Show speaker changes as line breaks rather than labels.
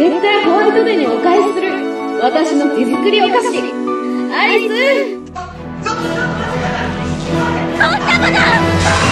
絶対ホワイトデーにお返しする。私の手作りお菓子。アリス。
そんなこと！